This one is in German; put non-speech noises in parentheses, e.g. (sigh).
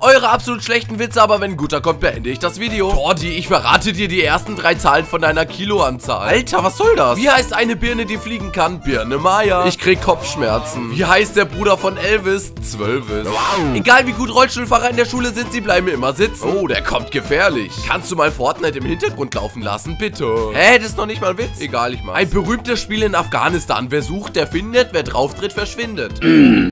Eure absolut schlechten Witze, aber wenn ein guter kommt, beende ich das Video. Tordi, ich verrate dir die ersten drei Zahlen von deiner Kiloanzahl. Alter, was soll das? Wie heißt eine Birne, die fliegen kann? Birne Maya. Ich krieg Kopfschmerzen. Wie heißt der Bruder von Elvis? Zwölvis. Wow. Egal wie gut Rollstuhlfahrer in der Schule sind, sie bleiben immer sitzen. Oh, der kommt gefährlich. Kannst du mal Fortnite im Hintergrund laufen lassen, bitte? Hä, das ist noch nicht mal ein Witz. Egal, ich mach. Ein berühmtes Spiel in Afghanistan. Wer sucht, der findet. Wer drauftritt, verschwindet. (clears throat)